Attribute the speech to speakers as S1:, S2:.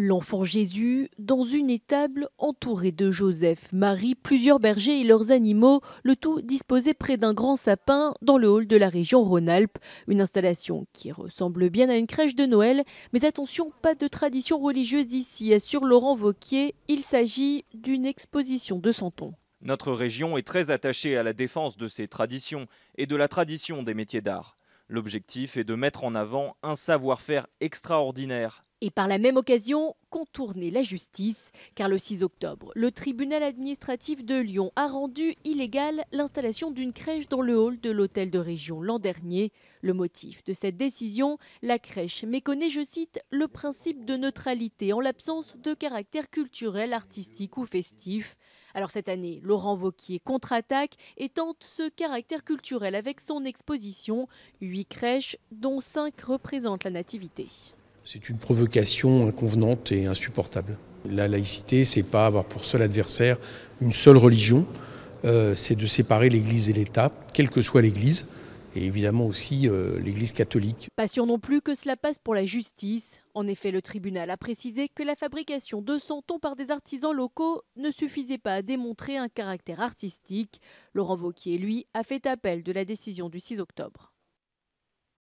S1: L'enfant Jésus dans une étable entourée de Joseph, Marie, plusieurs bergers et leurs animaux, le tout disposé près d'un grand sapin dans le hall de la région Rhône-Alpes. Une installation qui ressemble bien à une crèche de Noël, mais attention, pas de tradition religieuse ici, assure Laurent Vauquier. Il s'agit d'une exposition de Santon.
S2: Notre région est très attachée à la défense de ses traditions et de la tradition des métiers d'art. L'objectif est de mettre en avant un savoir-faire extraordinaire
S1: et par la même occasion contourner la justice, car le 6 octobre, le tribunal administratif de Lyon a rendu illégale l'installation d'une crèche dans le hall de l'hôtel de région l'an dernier. Le motif de cette décision, la crèche méconnaît, je cite, le principe de neutralité en l'absence de caractère culturel, artistique ou festif. Alors cette année, Laurent Vauquier contre-attaque et tente ce caractère culturel avec son exposition, huit crèches dont cinq représentent la nativité.
S3: C'est une provocation inconvenante et insupportable. La laïcité, c'est pas avoir pour seul adversaire une seule religion, euh, c'est de séparer l'Église et l'État, quelle que soit l'Église, et évidemment aussi euh, l'Église catholique.
S1: Pas sûr non plus que cela passe pour la justice. En effet, le tribunal a précisé que la fabrication de santons par des artisans locaux ne suffisait pas à démontrer un caractère artistique. Laurent Vauquier, lui, a fait appel de la décision du 6 octobre.